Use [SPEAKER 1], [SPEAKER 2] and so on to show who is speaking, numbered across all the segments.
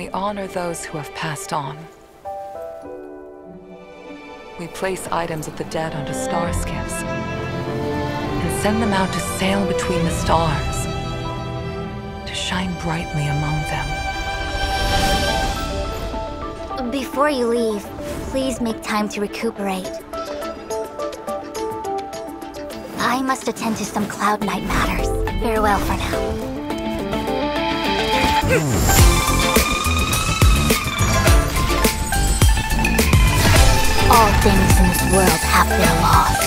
[SPEAKER 1] We honor those who have passed on. We place items of the dead onto star skiffs and send them out to sail between the stars, to shine brightly among them.
[SPEAKER 2] Before you leave, please make time to recuperate. I must attend to some Cloud Knight matters. Farewell for now. Things in this world have their laws.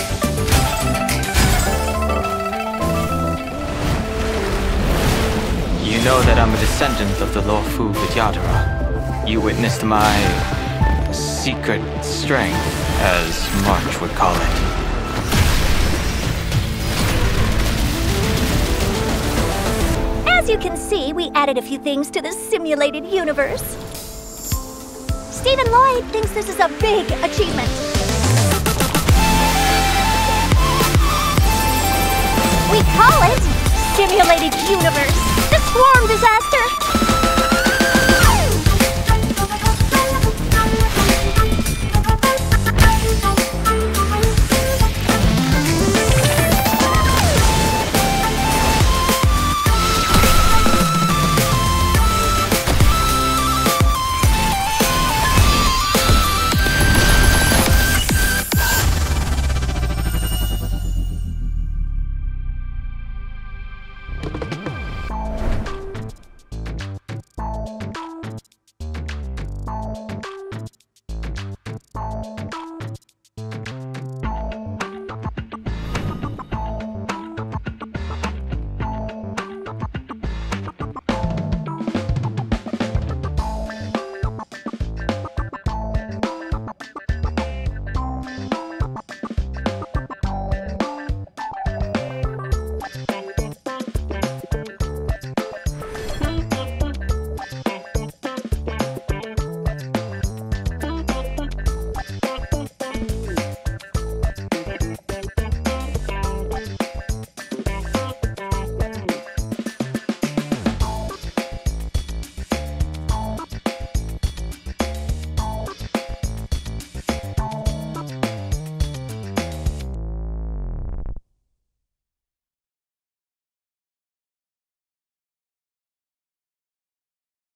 [SPEAKER 3] You know that I'm a descendant of the Luofu Vidyadhara. You witnessed my... secret strength, as March would call it.
[SPEAKER 4] As you can see, we added a few things to this simulated universe. Stephen Lloyd thinks this is a big achievement. We call it Simulated Universe, the Swarm Disaster.